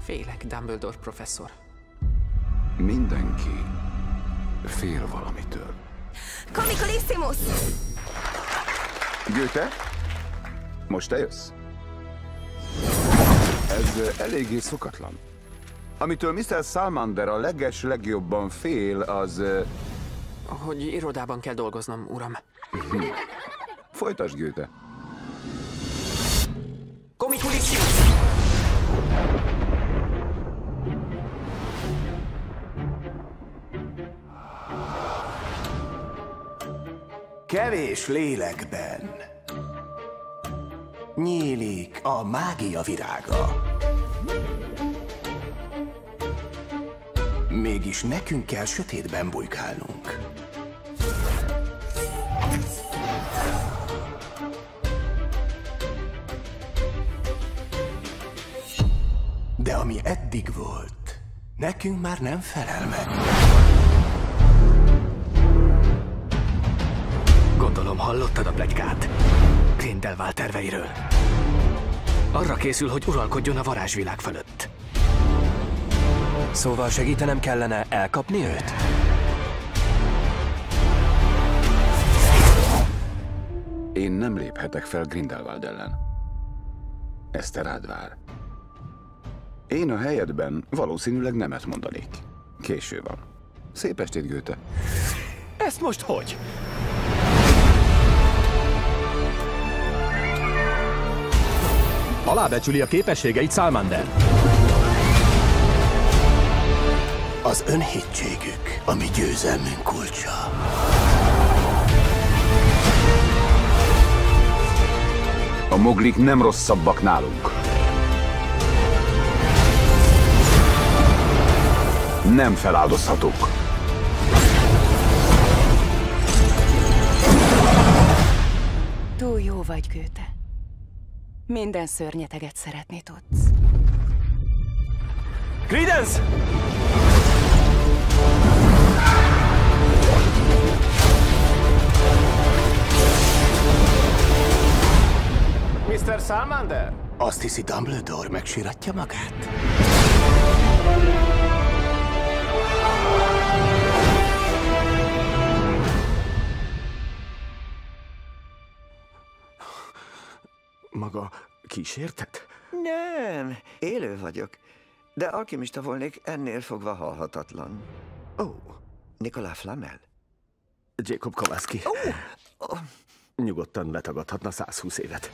Félek, Dumbledore professzor. Mindenki fél valamitől. Komikolissimus! Göte? Most te jössz? Ez eléggé szokatlan. Amitől Mr. Salmander a leges legjobban fél, az... Hogy irodában kell dolgoznom, uram. Folytasd, Göte. Komikulissimus! Kevés lélekben nyílik a mágia virága. Mégis nekünk kell sötétben bujkálnunk. De ami eddig volt, nekünk már nem felel meg. Gondolom hallottad a plegykát. Grindelwald terveiről. Arra készül, hogy uralkodjon a varázsvilág fölött. Szóval segítenem kellene elkapni őt? Én nem léphetek fel Grindelwald ellen. Ez te rád vár. Én a helyedben valószínűleg nemet mondanék. Késő van. Szép estét, Göte. Ezt most hogy? Alábecsüli a képességeit Salmander. Az önhétségük, ami győzelmünk kulcsa. A moglik nem rosszabbak nálunk. Nem feláldozhatók. Túl jó vagy, Gőte. Minden szörnyeteget szeretni tudsz. Credence! Mr. Salmander? Azt hiszi Dumbledore megsiratja magát? Maga kísértet? Nem, élő vagyok. De alkimista volnék ennél fogva halhatatlan. Ó, oh, Nikolá Flamel? Jacob Kowalski. Oh. Nyugodtan letagadhatna 120 évet.